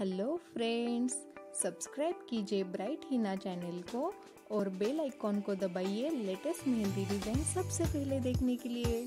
Hello friends, subscribe कीजिए bright Heena channel को और बेल आइकॉन को दबाइए लेटेस्ट मेहंदी डिज़ाइन सबसे पहले देखने के लिए।